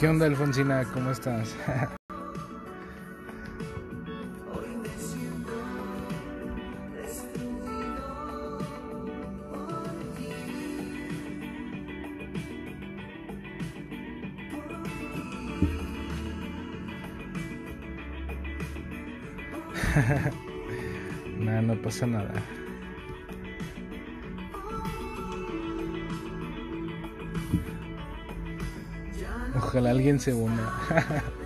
¿Qué onda, Alfonsina? ¿Cómo estás? no, no pasa nada. Ojalá alguien se una.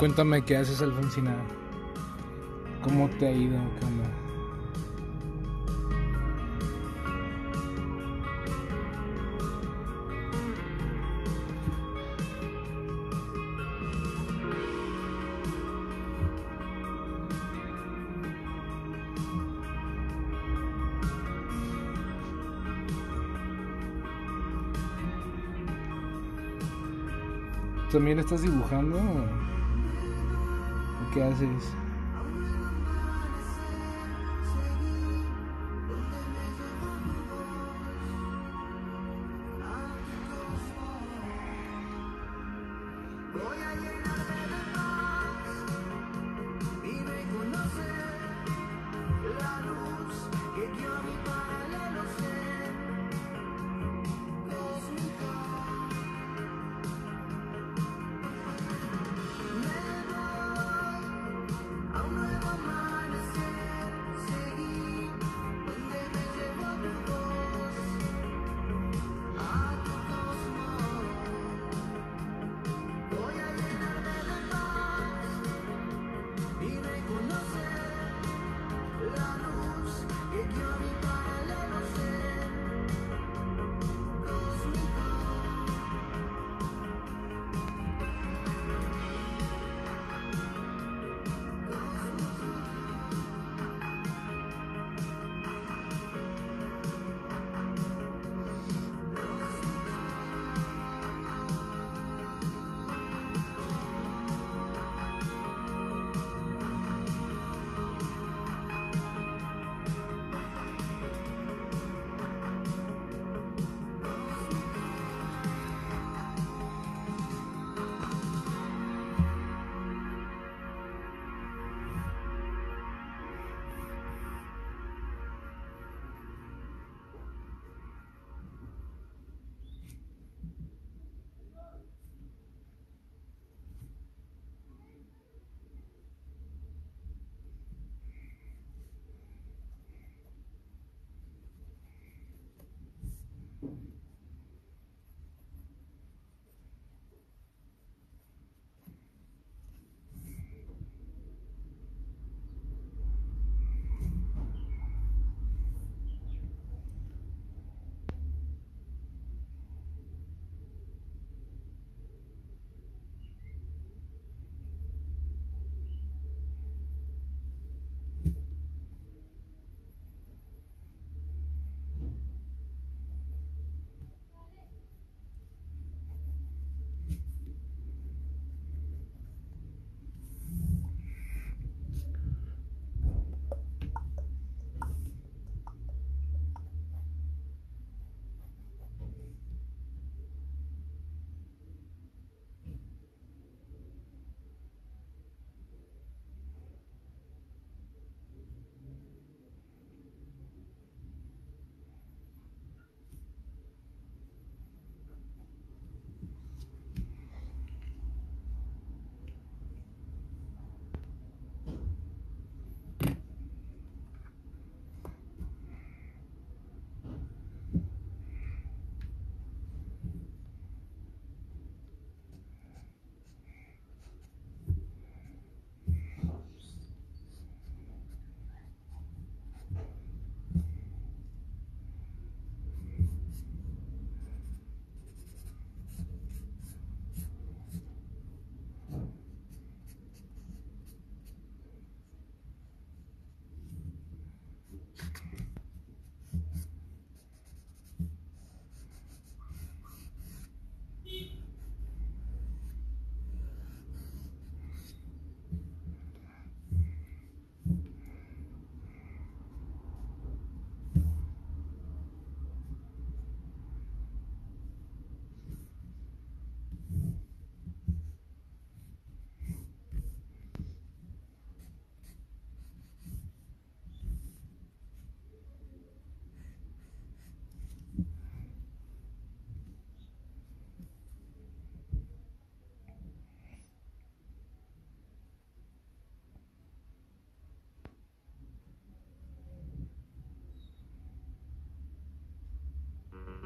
Cuéntame qué haces, Alfonsina. ¿Cómo te ha ido? ¿Qué? ¿También estás dibujando? ¿Qué haces?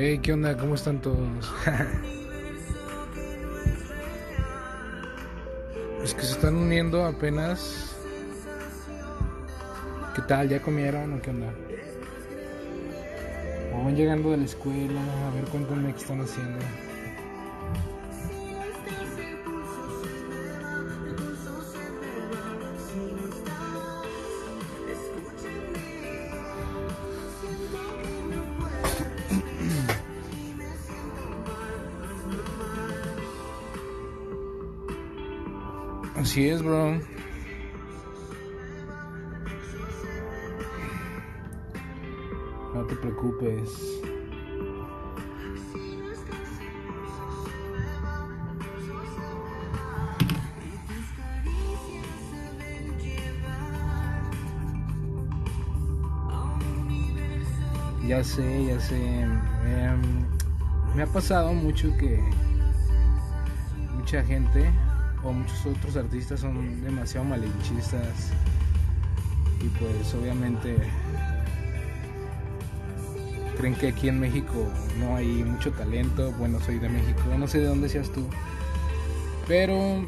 Hey, ¿qué onda? ¿Cómo están todos? es que se están uniendo apenas. ¿Qué tal? ¿Ya comieron o qué onda? O van llegando de la escuela, a ver cuéntame qué están haciendo. Ya sé, ya sé. Em, me ha pasado mucho que mucha gente o muchos otros artistas son demasiado malinchistas y pues obviamente creen que aquí en México no hay mucho talento. Bueno, soy de México, no sé de dónde seas tú. Pero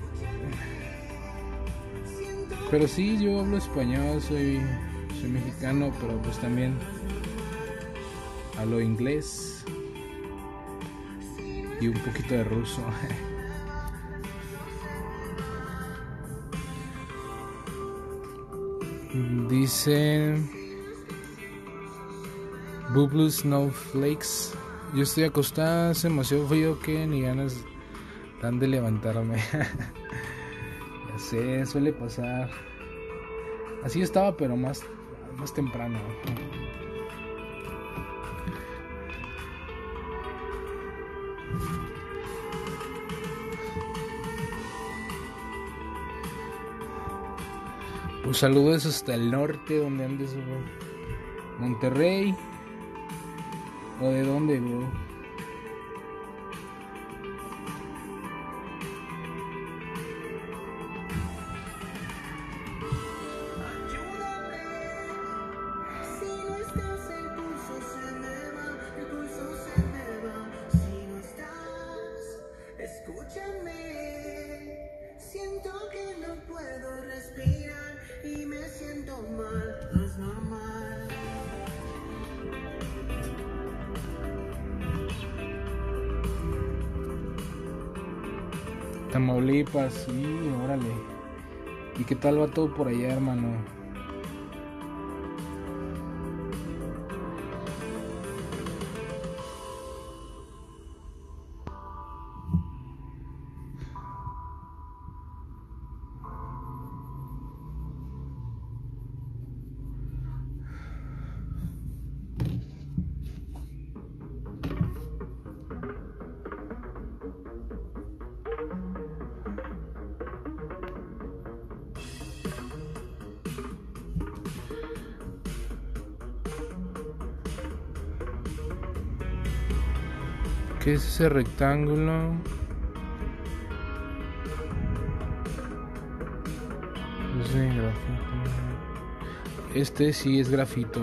pero sí, yo hablo español, soy soy mexicano, pero pues también hablo inglés y un poquito de ruso. Dice Bubble Snowflakes. Yo estoy acostada, hace demasiado frío que ni ganas dan de levantarme. ya sé, suele pasar. Así estaba, pero más, más temprano. Pues saludos hasta el norte, donde andes, bro. Monterrey. ¿O de dónde, bro? Tamaulipas, sí, órale. ¿Y qué tal va todo por allá, hermano? ¿Qué es ese rectángulo? Grafito. Este sí es grafito.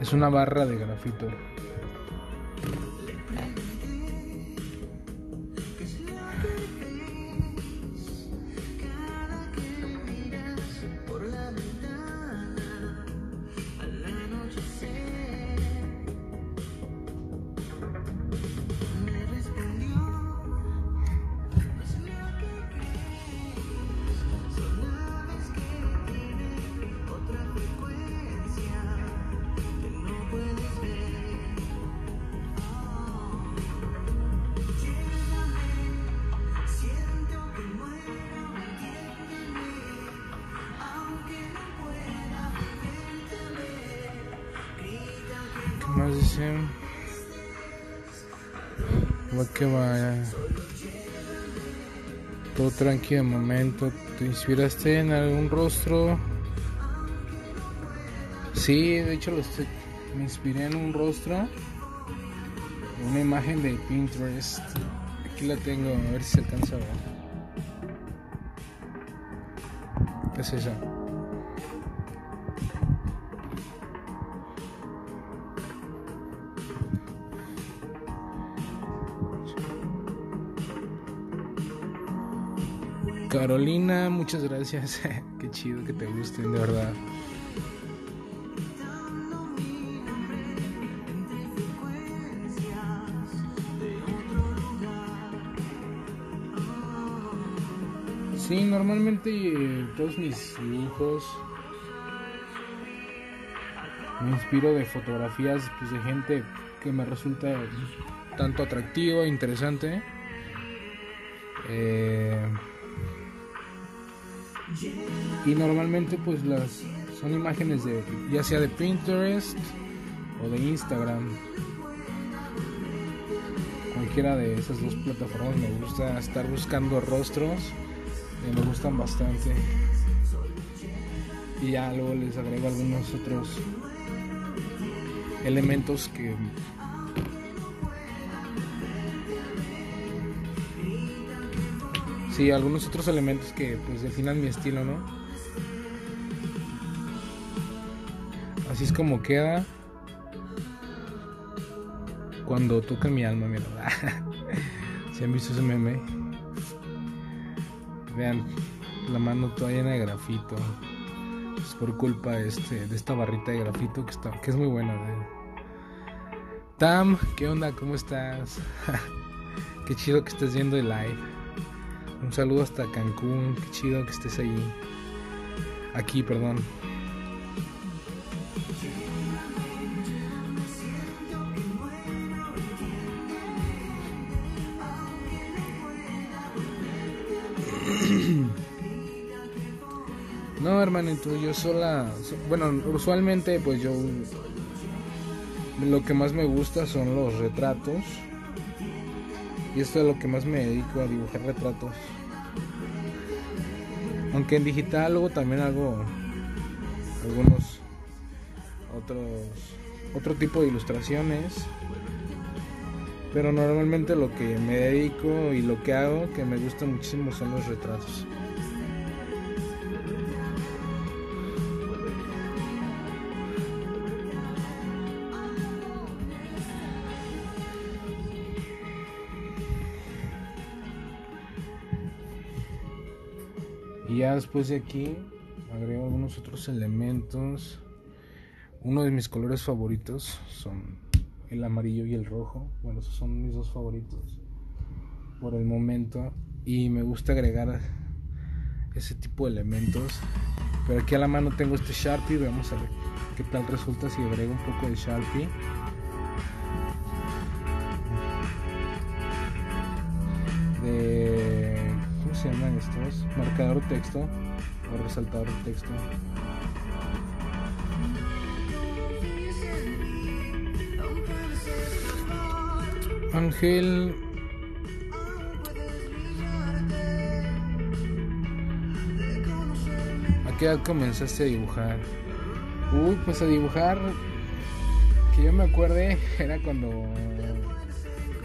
Es una barra de grafito. Vaya. Todo tranquilo de momento. ¿Te inspiraste en algún rostro? Sí, de hecho lo estoy- me inspiré en un rostro. Una imagen de Pinterest. Aquí la tengo, a ver si se alcanza a ver. ¿Qué es eso? Carolina, muchas gracias. Qué chido que te gusten, de verdad. Sí, normalmente todos mis dibujos me inspiro de fotografías pues, de gente que me resulta tanto atractiva, interesante. Eh, y normalmente pues las son imágenes de ya sea de Pinterest o de Instagram. Cualquiera de esas dos plataformas me gusta estar buscando rostros que me gustan bastante. Y ya luego les agrego algunos otros elementos que Sí, algunos otros elementos que pues definen mi estilo, ¿no? Así es como queda cuando toca mi alma, mira. ¿Se han visto ese meme? Vean, la mano toda llena de grafito. Es por culpa este, de esta barrita de grafito que, está, que es muy buena. Tam, ¿qué onda? ¿Cómo estás? Qué chido que estés viendo el live. Un saludo hasta Cancún, qué chido que estés ahí. Aquí, perdón. No, hermanito, yo sola, so- bueno, usualmente pues yo lo que más me gusta son los retratos. Y esto es lo que más me dedico a dibujar retratos. Aunque en digital luego también hago algunos otros otro tipo de ilustraciones. Pero normalmente lo que me dedico y lo que hago que me gusta muchísimo son los retratos. Ya después de aquí agrego algunos otros elementos. Uno de mis colores favoritos son el amarillo y el rojo. Bueno, esos son mis dos favoritos por el momento. Y me gusta agregar ese tipo de elementos. Pero aquí a la mano tengo este Sharpie. Vamos a ver qué tal resulta si agrego un poco de Sharpie. ¿Cómo se llaman estos? Marcador texto o resaltador texto. Ángel. ¿A qué edad comenzaste a dibujar? Uy, pues a dibujar, que yo me acuerde, era cuando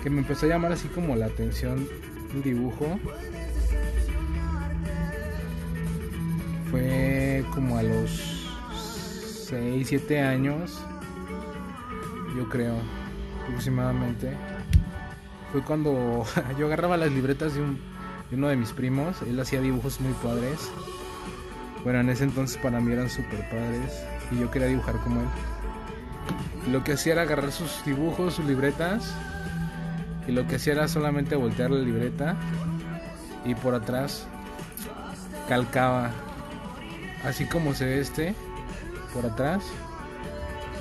que me empezó a llamar así como la atención el dibujo como a los 6, 7 años, yo creo, aproximadamente. Fue cuando yo agarraba las libretas de, un, de uno de mis primos, él hacía dibujos muy padres. Bueno, en ese entonces para mí eran super padres y yo quería dibujar como él. Lo que hacía era agarrar sus dibujos, sus libretas, y lo que hacía era solamente voltear la libreta y por atrás calcaba así como se ve este por atrás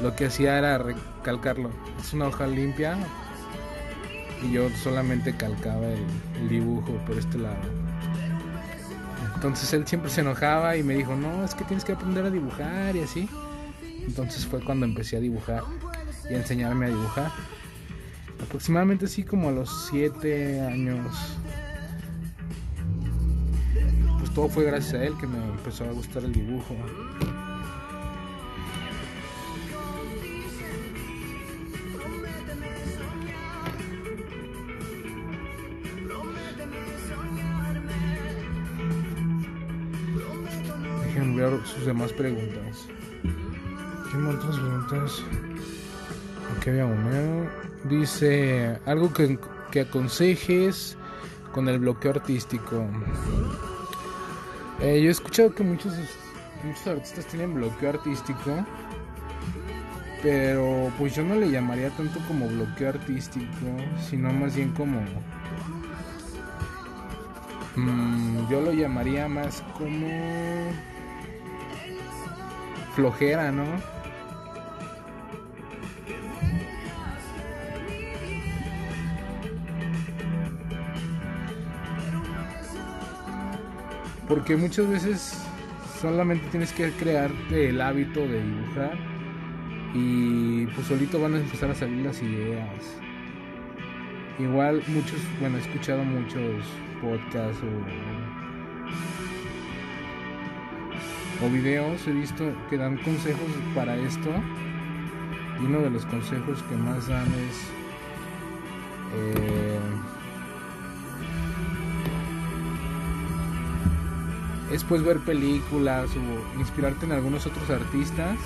lo que hacía era recalcarlo. Es una hoja limpia y yo solamente calcaba el, dibujo por este lado. Entonces él siempre se enojaba y me dijo no es que tienes que aprender a dibujar y así entonces fue cuando empecé a dibujar y a enseñarme a dibujar. Aproximadamente así como a los 7 años todo fue gracias a él que me empezó a gustar el dibujo Déjenme ver sus demás preguntas. ¿Qué otras preguntas? Aquí había una. Dice algo que, que, aconsejes con el bloqueo artístico. Eh, yo he escuchado que muchos, muchos artistas tienen bloqueo artístico. Pero pues yo no le llamaría tanto como bloqueo artístico, sino más bien como... Mmm, yo lo llamaría más como... Flojera, ¿no? Porque muchas veces solamente tienes que crearte el hábito de dibujar y pues solito van a empezar a salir las ideas. Igual muchos, bueno, he escuchado muchos podcasts o, o videos, he visto que dan consejos para esto. Y uno de los consejos que más dan es... Eh, es pues ver películas o inspirarte en algunos otros artistas.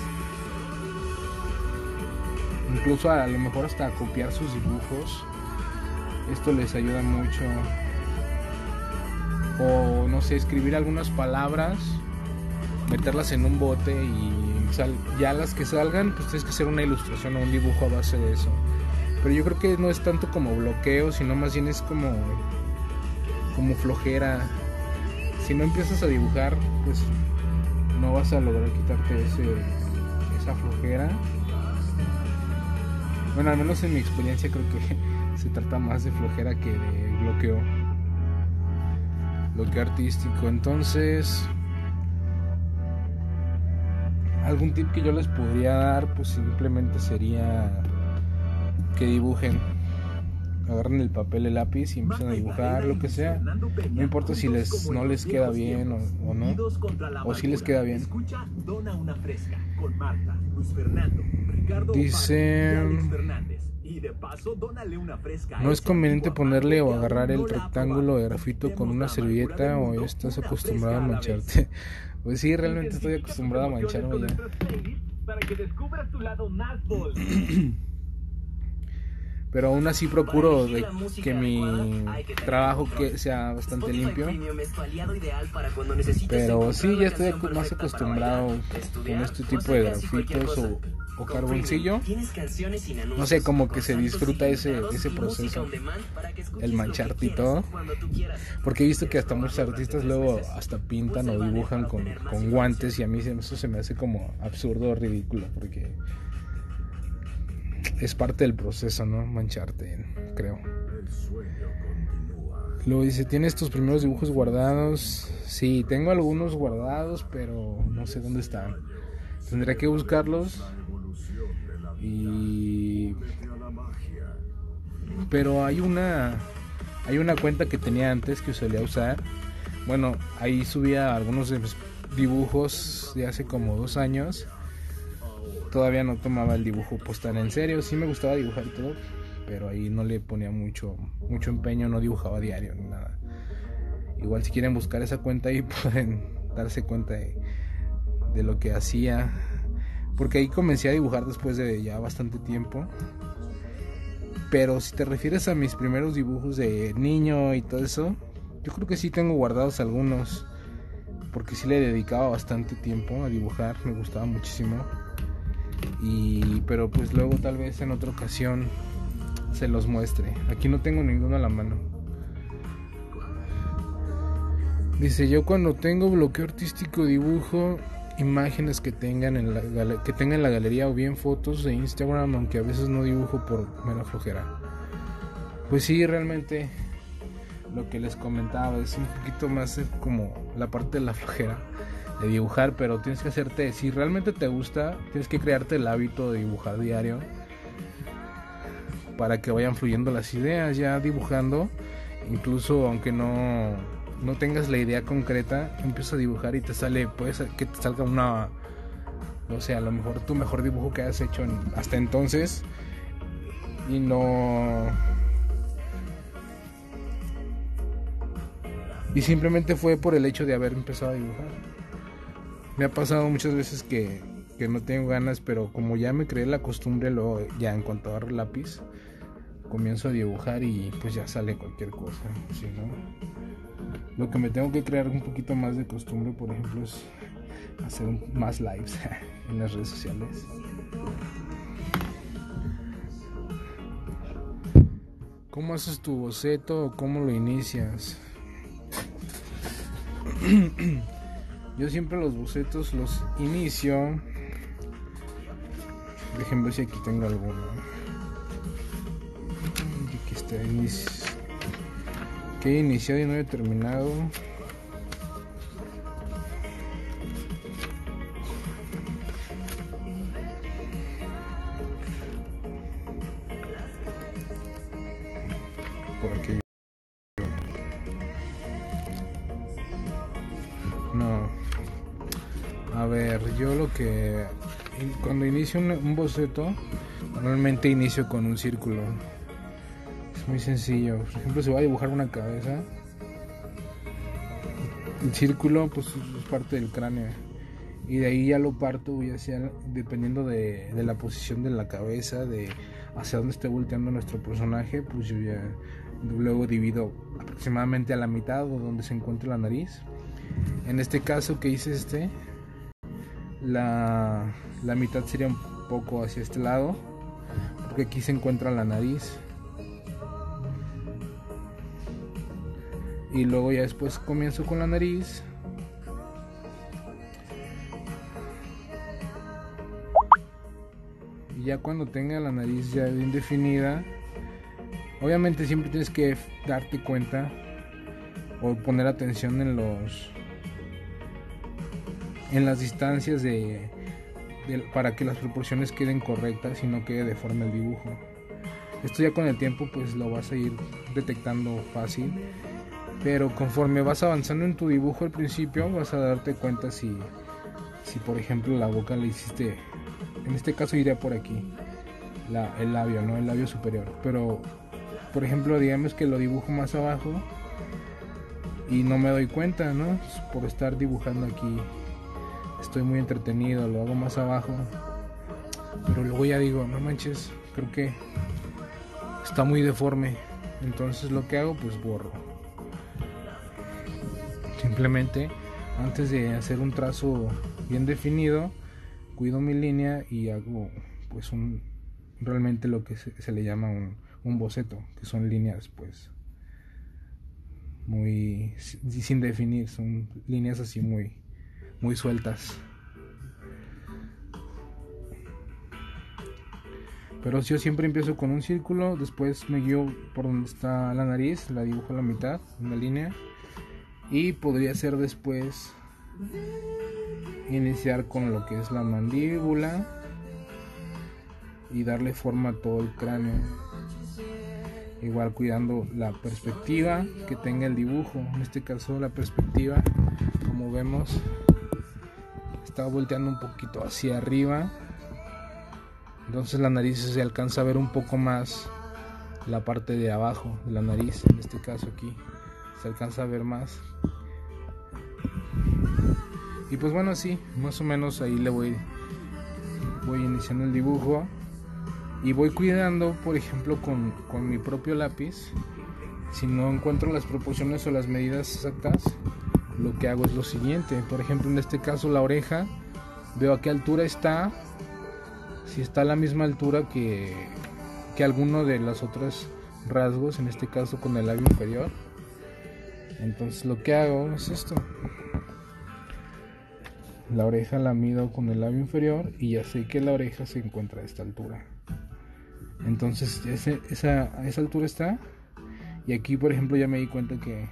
Incluso a lo mejor hasta copiar sus dibujos. Esto les ayuda mucho. O no sé, escribir algunas palabras, meterlas en un bote y ya las que salgan, pues tienes que hacer una ilustración o un dibujo a base de eso. Pero yo creo que no es tanto como bloqueo, sino más bien es como como flojera si no empiezas a dibujar, pues no vas a lograr quitarte ese, esa flojera. Bueno, al menos en mi experiencia creo que se trata más de flojera que de bloqueo. Bloqueo artístico. Entonces, algún tip que yo les podría dar, pues simplemente sería que dibujen agarran el papel, el lápiz y empiezan a dibujar, lo que sea. No importa si les no les queda bien o, o no, o si les queda bien. Dice... No es conveniente ponerle o agarrar el rectángulo de grafito con una servilleta o estás acostumbrado a mancharte. Pues sí, realmente estoy acostumbrado a mancharme ya. Para que descubras tu lado pero aún así procuro que mi trabajo que sea bastante limpio. Pero sí ya estoy más acostumbrado con este tipo de grafitos o, carboncillo. No sé como que se disfruta ese ese proceso el mancharte y todo. Porque he visto que hasta muchos artistas luego hasta pintan o dibujan con, con guantes y a mí eso se me hace como absurdo ridículo porque es parte del proceso, ¿no? Mancharte, creo. Luego dice, ¿tienes tus primeros dibujos guardados? Sí, tengo algunos guardados, pero no sé dónde están. Tendré que buscarlos. Y... Pero hay una... Hay una cuenta que tenía antes que solía usar. Bueno, ahí subía algunos de mis dibujos de hace como dos años todavía no tomaba el dibujo pues tan en serio. Sí me gustaba dibujar todo, pero ahí no le ponía mucho, mucho empeño, no dibujaba diario ni nada. Igual si quieren buscar esa cuenta ahí pueden darse cuenta de, de lo que hacía. Porque ahí comencé a dibujar después de ya bastante tiempo. Pero si te refieres a mis primeros dibujos de niño y todo eso, yo creo que sí tengo guardados algunos. Porque sí le dedicaba bastante tiempo a dibujar, me gustaba muchísimo. Y pero pues luego tal vez en otra ocasión se los muestre. Aquí no tengo ninguno a la mano. Dice, yo cuando tengo bloqueo artístico dibujo imágenes que tengan en la, que tengan en la galería o bien fotos de Instagram, aunque a veces no dibujo por mera flojera. Pues sí, realmente lo que les comentaba es un poquito más eh, como la parte de la flojera de dibujar, pero tienes que hacerte, si realmente te gusta, tienes que crearte el hábito de dibujar diario para que vayan fluyendo las ideas ya dibujando, incluso aunque no no tengas la idea concreta, empiezas a dibujar y te sale, puede ser que te salga una, o sea, a lo mejor tu mejor dibujo que hayas hecho hasta entonces y no... Y simplemente fue por el hecho de haber empezado a dibujar. Me ha pasado muchas veces que, que no tengo ganas, pero como ya me creé la costumbre, luego ya en cuanto agarro lápiz, comienzo a dibujar y pues ya sale cualquier cosa. ¿sí, no? Lo que me tengo que crear un poquito más de costumbre, por ejemplo, es hacer más lives en las redes sociales. ¿Cómo haces tu boceto o cómo lo inicias? Yo siempre los bocetos los inicio. Déjenme ver si aquí tengo alguno. Aquí está, que he iniciado y no he terminado. Un, un boceto, normalmente inicio con un círculo. Es muy sencillo. Por ejemplo, si voy a dibujar una cabeza, el círculo pues es parte del cráneo. Y de ahí ya lo parto, ya sea dependiendo de, de la posición de la cabeza, de hacia dónde esté volteando nuestro personaje, pues yo ya luego divido aproximadamente a la mitad o donde se encuentra la nariz. En este caso que hice este, la, la mitad sería un poco hacia este lado, porque aquí se encuentra la nariz. Y luego ya después comienzo con la nariz. Y ya cuando tenga la nariz ya bien definida, obviamente siempre tienes que darte cuenta o poner atención en los en las distancias de, para que las proporciones queden correctas y no quede deforme el dibujo. Esto ya con el tiempo pues lo vas a ir detectando fácil, pero conforme vas avanzando en tu dibujo al principio vas a darte cuenta si si por ejemplo la boca le hiciste en este caso iría por aquí la- el labio, ¿no? El labio superior. Pero, por ejemplo, digamos que lo dibujo más abajo y no me doy cuenta, ¿no? Por estar dibujando aquí. Estoy muy entretenido, lo hago más abajo. Pero luego ya digo, no manches, creo que está muy deforme. Entonces lo que hago, pues borro. Simplemente, antes de hacer un trazo bien definido, cuido mi línea y hago pues un realmente lo que se, le llama un, un boceto que son líneas pues muy si- sin definir son líneas así muy muy sueltas pero yo siempre empiezo con un círculo después me guío por donde está la nariz la dibujo a la mitad una línea y podría ser después iniciar con lo que es la mandíbula y darle forma a todo el cráneo. Igual cuidando la perspectiva que tenga el dibujo. En este caso la perspectiva, como vemos, está volteando un poquito hacia arriba. Entonces la nariz se alcanza a ver un poco más la parte de abajo de la nariz, en este caso aquí se alcanza a ver más. Y pues bueno, sí, más o menos ahí le voy voy iniciando el dibujo y voy cuidando, por ejemplo, con, con mi propio lápiz. Si no encuentro las proporciones o las medidas exactas, lo que hago es lo siguiente. Por ejemplo, en este caso la oreja, veo a qué altura está. Si está a la misma altura que, que alguno de los otros rasgos, en este caso con el labio inferior. Entonces lo que hago es esto. La oreja la mido con el labio inferior y ya sé que la oreja se encuentra a esta altura. Entonces esa, a esa altura está. Y aquí por ejemplo ya me di cuenta que,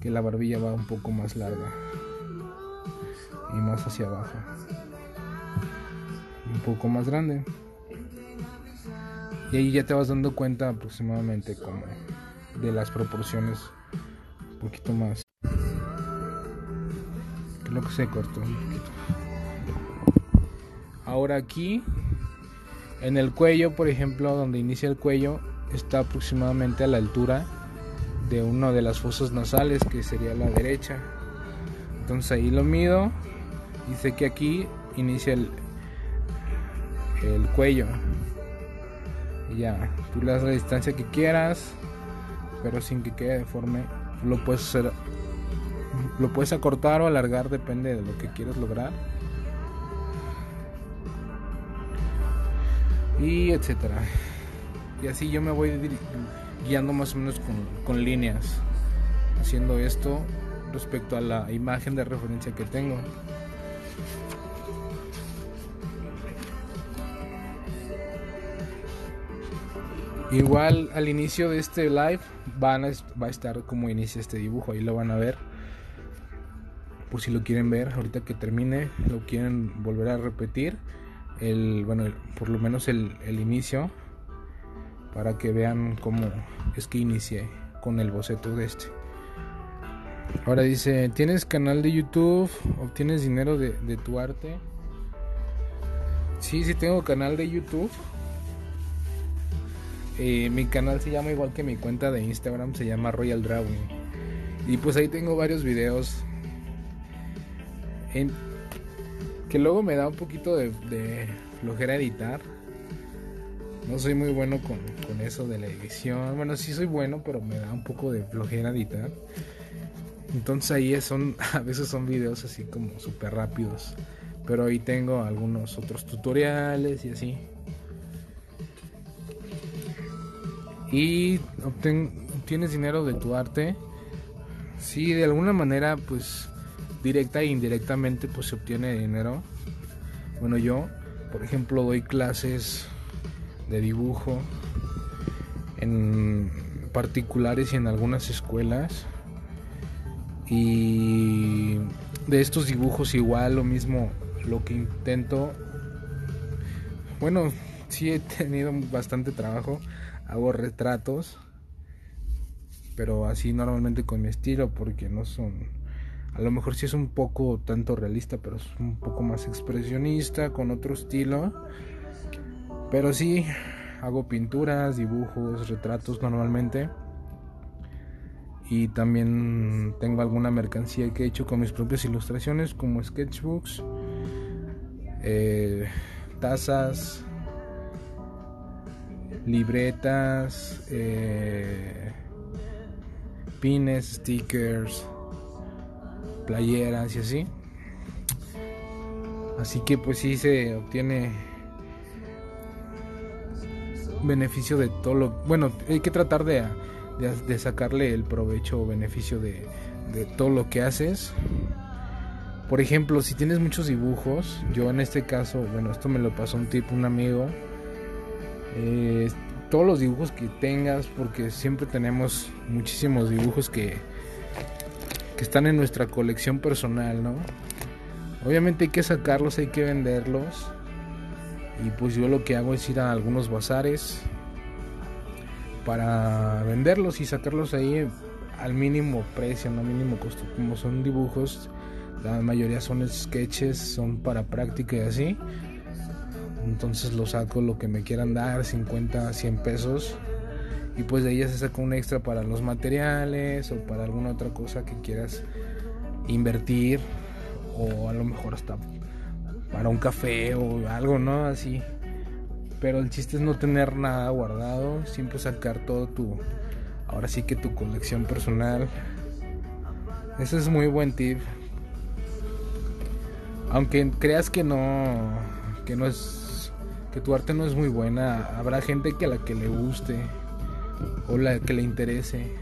que la barbilla va un poco más larga. Y más hacia abajo. Un poco más grande. Y ahí ya te vas dando cuenta aproximadamente como de las proporciones un poquito más. Creo que se cortó un poquito. Ahora aquí en el cuello, por ejemplo, donde inicia el cuello, está aproximadamente a la altura de una de las fosas nasales, que sería la derecha. Entonces ahí lo mido y sé que aquí inicia el, el cuello. Y ya, tú le das la distancia que quieras, pero sin que quede deforme. Lo puedes hacer, lo puedes acortar o alargar, depende de lo que quieras lograr. y etcétera. Y así yo me voy guiando más o menos con, líneas, haciendo esto respecto a la imagen de referencia que tengo. Igual al inicio de este live van va a estar como inicia este dibujo, ahí lo van a ver. Por si lo quieren ver, ahorita que termine, lo quieren volver a repetir el, bueno, por lo menos el inicio para que vean cómo es que inicié con el boceto de este. Ahora dice, ¿tienes canal de YouTube? ¿Obtienes dinero de, de tu arte? Sí, sí tengo canal de YouTube. Eh, mi canal se llama igual que mi cuenta de Instagram, se llama Royal Dragon. Y pues ahí tengo varios videos. En, que luego me da un poquito de, flojera editar. No soy muy bueno con, eso de la edición. Bueno, sí soy bueno, pero me da un poco de flojera editar. Entonces ahí son, a veces son videos así como súper rápidos. Pero ahí tengo algunos otros tutoriales y así. Y obtienes dinero de tu arte. Sí, de alguna manera pues directa e indirectamente pues se obtiene dinero. Bueno, yo, por ejemplo, doy clases de dibujo en particulares y en algunas escuelas. Y de estos dibujos igual lo mismo, lo que intento, bueno, sí he tenido bastante trabajo, hago retratos, pero así normalmente con mi estilo porque no son a lo mejor sí es un poco tanto realista, pero es un poco más expresionista, con otro estilo. Pero sí, hago pinturas, dibujos, retratos normalmente. Y también tengo alguna mercancía que he hecho con mis propias ilustraciones, como sketchbooks, eh, tazas, libretas, eh, pines, stickers playeras y así. Así que pues sí se obtiene beneficio de todo lo... Bueno, hay que tratar de, de, sacarle el provecho o beneficio de, de, todo lo que haces. Por ejemplo, si tienes muchos dibujos, yo en este caso, bueno, esto me lo pasó un tipo, un amigo. Eh, todos los dibujos que tengas, porque siempre tenemos muchísimos dibujos que, que están en nuestra colección personal, ¿no? Obviamente hay que sacarlos, hay que venderlos. Y pues yo lo que hago es ir a algunos bazares para venderlos y sacarlos ahí al mínimo precio, no mínimo costo. Como son dibujos, la mayoría son sketches, son para práctica y así. Entonces lo saco lo que me quieran dar, 50, 100 pesos. y pues de ella se saca un extra para los materiales o para alguna otra cosa que quieras invertir o a lo mejor hasta para un café o algo, ¿no? Así. Pero el chiste es no tener nada guardado, siempre sacar todo tu, ahora sí que tu colección personal. Ese es muy buen tip. Aunque creas que no, que no es, que tu arte no es muy buena, habrá gente que a la que le guste o la que le interese.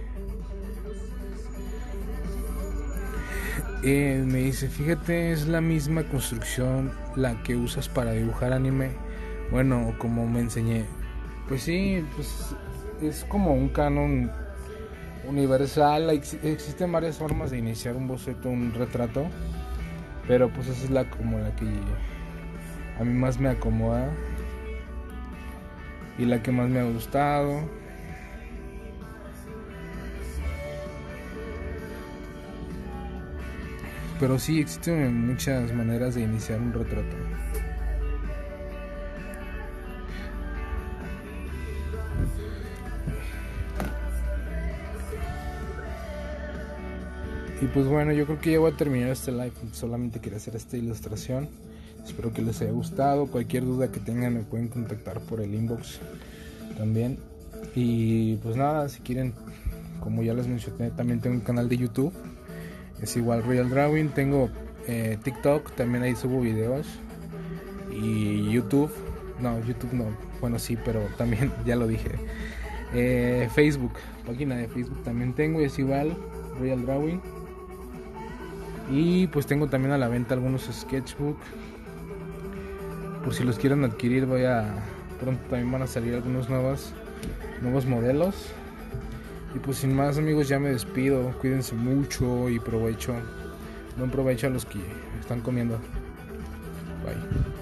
Eh, me dice, fíjate, es la misma construcción la que usas para dibujar anime. Bueno, como me enseñé. Pues sí, pues es como un canon universal. existen varias formas de iniciar un boceto, un retrato. Pero pues esa es la como la que a mí más me acomoda. Y la que más me ha gustado. Pero sí existen muchas maneras de iniciar un retrato. Y pues bueno, yo creo que ya voy a terminar este live. Solamente quería hacer esta ilustración. Espero que les haya gustado. Cualquier duda que tengan me pueden contactar por el inbox también. Y pues nada, si quieren, como ya les mencioné, también tengo un canal de YouTube. Es igual Real Drawing. Tengo eh, TikTok, también ahí subo videos. Y YouTube. No, YouTube no. Bueno, sí, pero también ya lo dije. Eh, Facebook, página de Facebook también tengo. Es igual Real Drawing. Y pues tengo también a la venta algunos sketchbook. Por si los quieren adquirir, voy a pronto también van a salir algunos nuevos nuevos modelos. Y pues sin más amigos ya me despido. Cuídense mucho y provecho. Buen provecho a los que están comiendo. Bye.